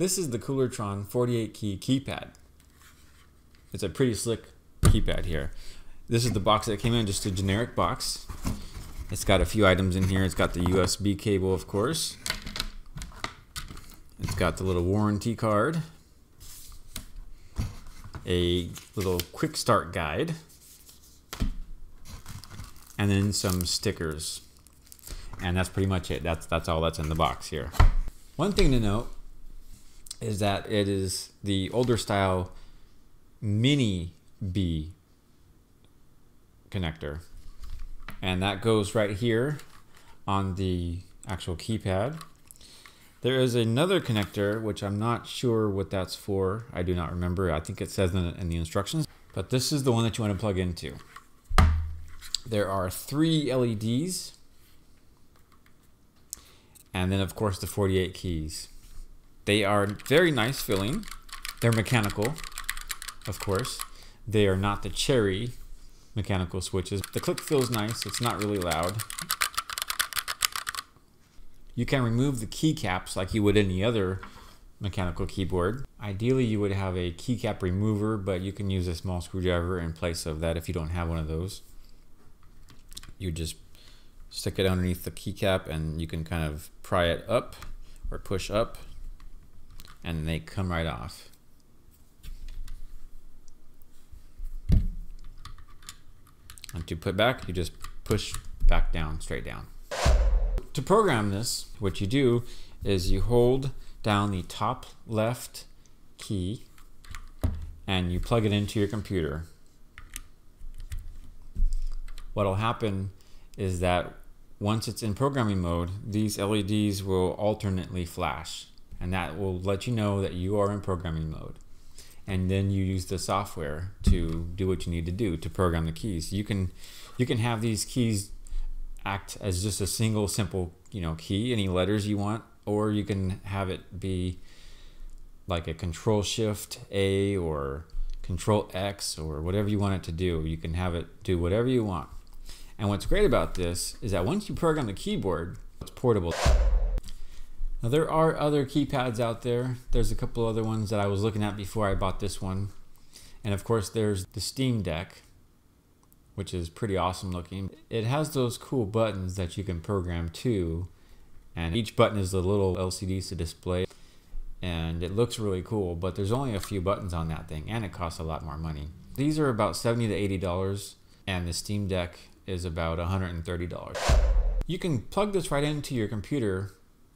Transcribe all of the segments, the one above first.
This is the Koolertron 48 key keypad. It's a pretty slick keypad here. This is the box that came in, just a generic box. It's got a few items in here. It's got the USB cable, of course. It's got the little warranty card. A little quick start guide. And then some stickers. And that's pretty much it. That's that's all that's in the box here. One thing to note is that it is the older style mini B connector. And that goes right here on the actual keypad. There is another connector, which I'm not sure what that's for. I do not remember. I think it says in, in the instructions. But this is the one that you want to plug into. There are three LEDs. And then, of course, the 48 keys. They are very nice feeling. They're mechanical, of course. They are not the cherry mechanical switches. The click feels nice. It's not really loud. You can remove the keycaps like you would any other mechanical keyboard. Ideally, you would have a keycap remover, but you can use a small screwdriver in place of that if you don't have one of those. You just stick it underneath the keycap and you can kind of pry it up or push up and they come right off. And to put back, you just push back down, straight down. To program this, what you do is you hold down the top left key and you plug it into your computer. What'll happen is that once it's in programming mode, these LEDs will alternately flash and that will let you know that you are in programming mode and then you use the software to do what you need to do to program the keys. You can you can have these keys act as just a single simple you know key, any letters you want, or you can have it be like a control shift A or control X or whatever you want it to do. You can have it do whatever you want. And what's great about this is that once you program the keyboard, it's portable. Now there are other keypads out there. There's a couple other ones that I was looking at before I bought this one. And of course there's the Stream Deck, which is pretty awesome looking. It has those cool buttons that you can program too. And each button is a little LCD to display. And it looks really cool, but there's only a few buttons on that thing and it costs a lot more money. These are about 70 to $80 and the Stream Deck is about $130. You can plug this right into your computer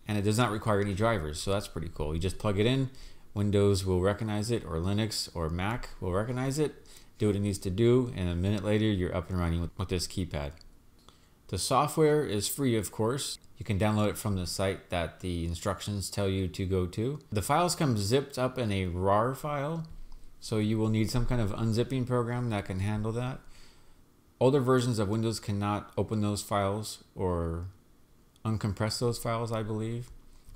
and it does not require any drivers so that's pretty cool. You just plug it in Windows will recognize it or Linux or Mac will recognize it do what it needs to do and a minute later you're up and running with, this keypad. The software is free of course. You can download it from the site that the instructions tell you to go to. The files come zipped up in a RAR file so you will need some kind of unzipping program that can handle that. Older versions of Windows cannot open those files or uncompress those files, I believe.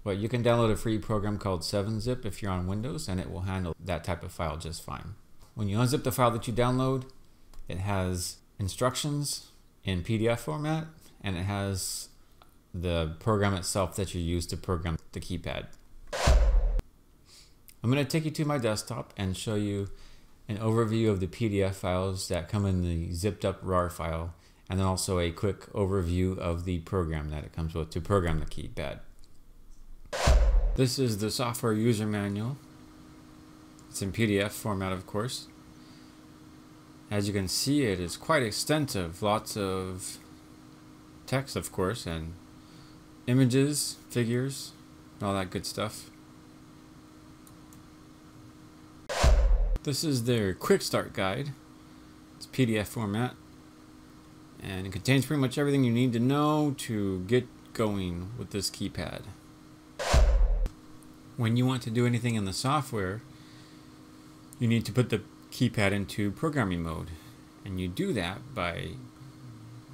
But you can download a free program called 7-Zip if you're on Windows, and it will handle that type of file just fine. When you unzip the file that you download, it has instructions in PDF format, and it has the program itself that you use to program the keypad. I'm going to take you to my desktop and show you an overview of the PDF files that come in the zipped up RAR file and then also a quick overview of the program that it comes with to program the keypad. This is the software user manual. It's in PDF format, of course. As you can see, it is quite extensive. Lots of text, of course, and images, figures, all that good stuff. This is their quick start guide. It's PDF format and it contains pretty much everything you need to know to get going with this keypad. When you want to do anything in the software, you need to put the keypad into programming mode. And you do that by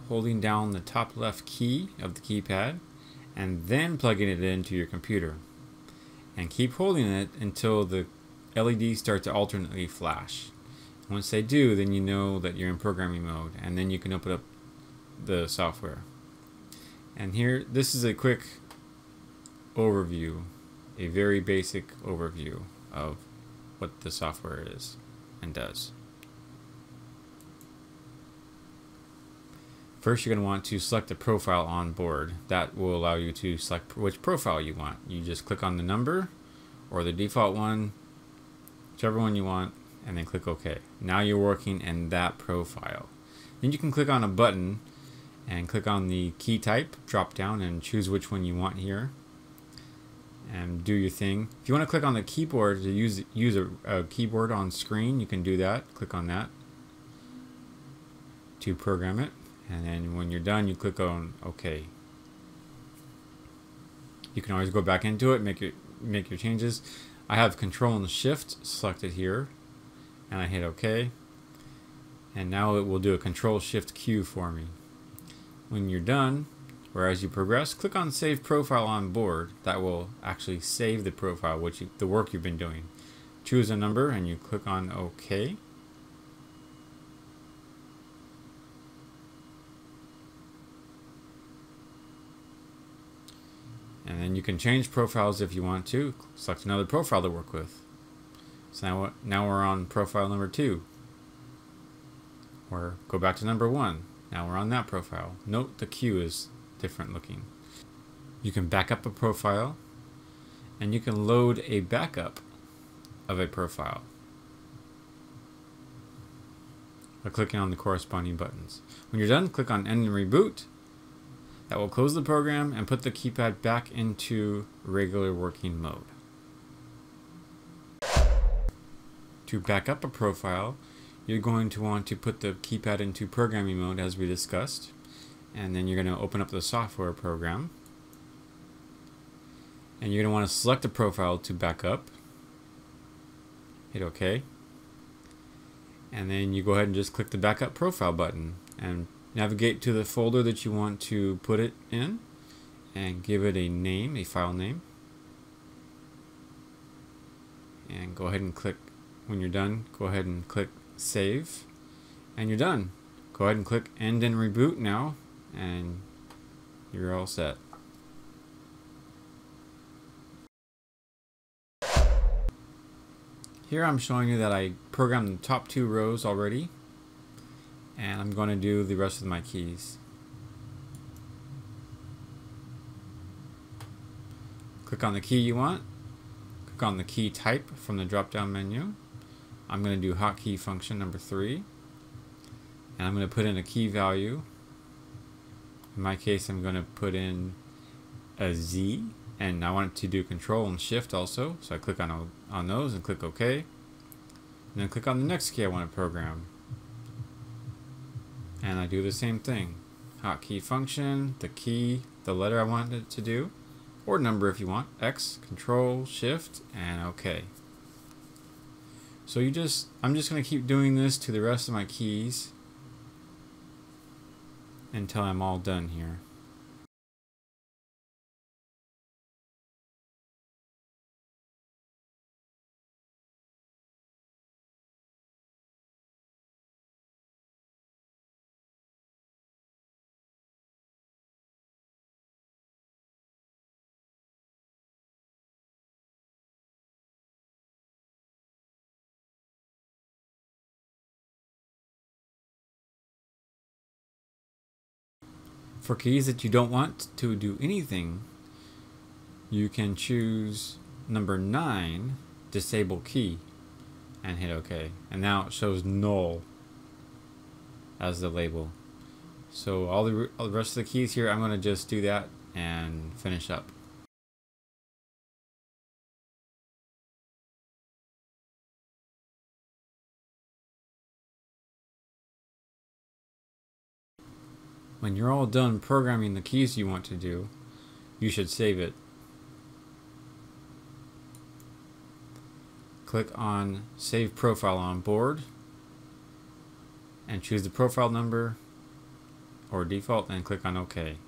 holding down the top left key of the keypad and then plugging it into your computer. And keep holding it until the LEDs start to alternately flash. Once they do, then you know that you're in programming mode, and then you can open up the software. And here, this is a quick overview a very basic overview of what the software is and does. First, you're going to want to select a profile on board. That will allow you to select which profile you want. You just click on the number or the default one, whichever one you want, and then click OK. Now you're working in that profile. Then you can click on a button and click on the key type drop down and choose which one you want here and do your thing. If you want to click on the keyboard to use use a, a keyboard on screen, you can do that. Click on that to program it, and then when you're done, you click on OK. You can always go back into it, make your make your changes. I have Control and Shift selected here, and I hit OK. And now it will do a Control Shift Q for me. When you're done, or as you progress, click on Save Profile on Board. That will actually save the profile, which you, the work you've been doing. Choose a number and you click on OK. And then you can change profiles if you want to. Select another profile to work with. So now, now we're on profile number two. Or go back to number one. Now we're on that profile. Note the Q is different looking. You can back up a profile and you can load a backup of a profile by clicking on the corresponding buttons. When you're done, click on End and Reboot. That will close the program and put the keypad back into regular working mode. To back up a profile, you're going to want to put the keypad into programming mode as we discussed and then you're going to open up the software program. And you're going to want to select a profile to back up. Hit OK. And then you go ahead and just click the backup profile button and navigate to the folder that you want to put it in and give it a name, a file name. And go ahead and click when you're done go ahead and click save and you're done go ahead and click end and reboot now and you're all set. Here I'm showing you that I programmed the top two rows already and I'm going to do the rest of my keys. Click on the key you want. Click on the key type from the drop down menu. I'm going to do hotkey function number three and I'm going to put in a key value in my case, I'm going to put in a Z, and I want it to do Control and Shift also. So I click on, on those and click OK. And then click on the next key I want to program. And I do the same thing. Hotkey function, the key, the letter I want it to do, or number if you want. X, Control, Shift, and OK. So you just, I'm just going to keep doing this to the rest of my keys until I'm all done here. For keys that you don't want to do anything, you can choose number 9, disable key, and hit OK. And now it shows null as the label. So all the, all the rest of the keys here, I'm going to just do that and finish up. When you're all done programming the keys you want to do, you should save it. Click on Save Profile on Board and choose the profile number or default and click on OK.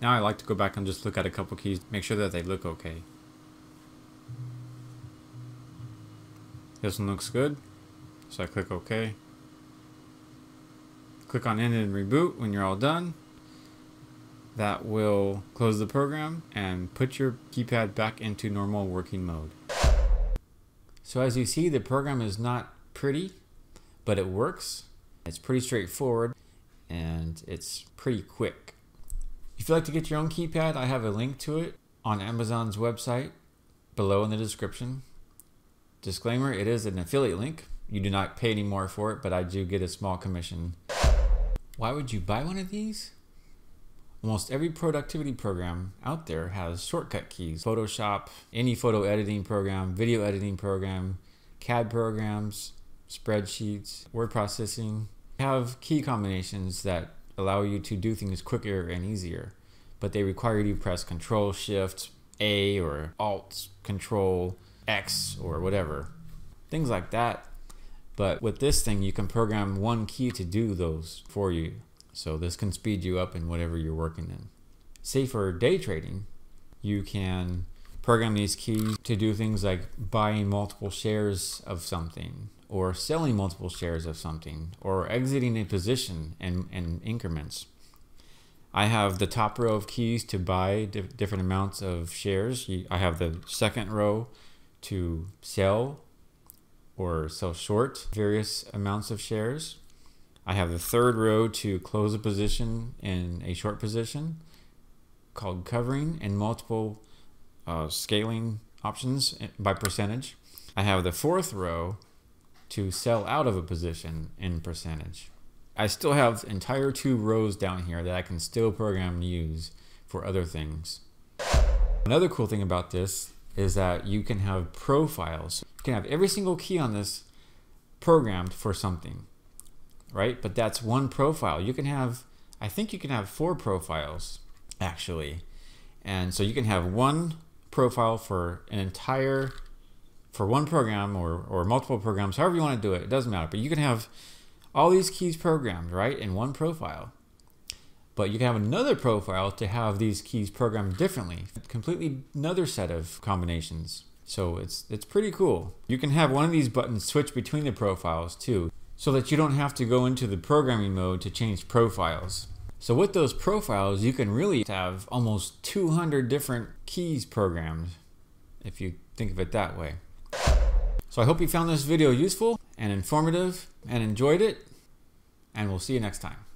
Now I like to go back and just look at a couple keys, make sure that they look okay. This one looks good, so I click OK. Click on end and reboot when you're all done. that will close the program and put your keypad back into normal working mode. So as you see, the program is not pretty, but it works. It's pretty straightforward and it's pretty quick. If you'd like to get your own keypad, I have a link to it on Amazon's website below in the description. Disclaimer, it is an affiliate link. You do not pay any more for it, but I do get a small commission. Why would you buy one of these? Almost every productivity program out there has shortcut keys. Photoshop, any photo editing program, video editing program, CAD programs, spreadsheets, word processing have key combinations that allow you to do things quicker and easier, but they require you to press Control Shift A or Alt Control X or whatever. Things like that. But with this thing, you can program one key to do those for you. So this can speed you up in whatever you're working in. Say for day trading, you can program these keys to do things like buying multiple shares of something or selling multiple shares of something or exiting a position in, in increments. I have the top row of keys to buy di different amounts of shares. I have the second row to sell or sell short various amounts of shares. I have the third row to close a position in a short position called covering and multiple uh, scaling options by percentage. I have the fourth row to sell out of a position in percentage. I still have entire two rows down here that I can still program and use for other things. Another cool thing about this is that you can have profiles. Can have every single key on this programmed for something right? But that's one profile. You can have, I think you can have four profiles actually. And so you can have one profile for an entire, for one program or, or multiple programs, however you want to do it, it doesn't matter. But you can have all these keys programmed, right, in one profile. But you can have another profile to have these keys programmed differently, completely another set of combinations. So it's it's pretty cool. You can have one of these buttons switch between the profiles too so that you don't have to go into the programming mode to change profiles. So with those profiles, you can really have almost 200 different keys programmed, if you think of it that way. So I hope you found this video useful and informative and enjoyed it, and we'll see you next time.